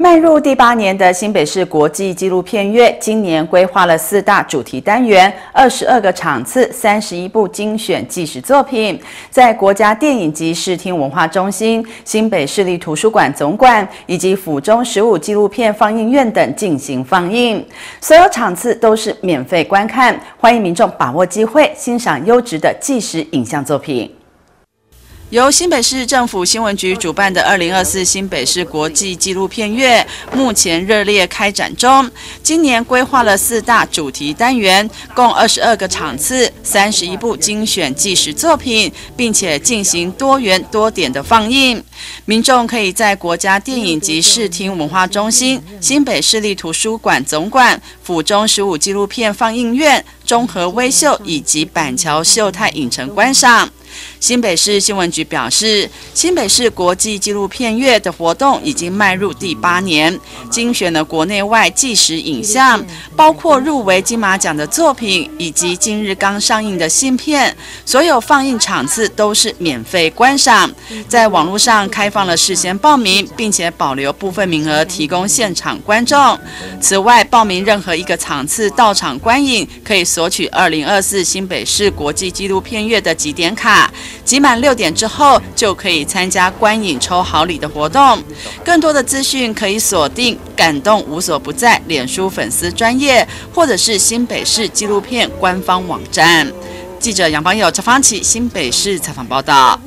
迈入第八年的新北市国际纪录片月，今年规划了四大主题单元、二十二个场次、三十一部精选纪实作品，在国家电影及视听文化中心、新北市立图书馆总馆以及府中十五纪录片放映院等进行放映。所有场次都是免费观看，欢迎民众把握机会欣赏优质的纪实影像作品。由新北市政府新闻局主办的二零二四新北市国际纪录片月，目前热烈开展中。今年规划了四大主题单元，共二十二个场次，三十一部精选纪实作品，并且进行多元多点的放映。民众可以在国家电影及视听文化中心、新北市立图书馆总馆、府中十五纪录片放映院、中和微秀以及板桥秀泰影城观赏。新北市新闻局表示，新北市国际纪录片月的活动已经迈入第八年，精选了国内外纪实影像，包括入围金马奖的作品，以及今日刚上映的新片。所有放映场次都是免费观赏，在网络上开放了事先报名，并且保留部分名额提供现场观众。此外，报名任何一个场次到场观影，可以索取二零二四新北市国际纪录片月的几点卡。集满六点之后，就可以参加观影抽好礼的活动。更多的资讯可以锁定“感动无所不在”脸书粉丝专业，或者是新北市纪录片官方网站。记者杨邦友、陈芳琪，新北市采访报道。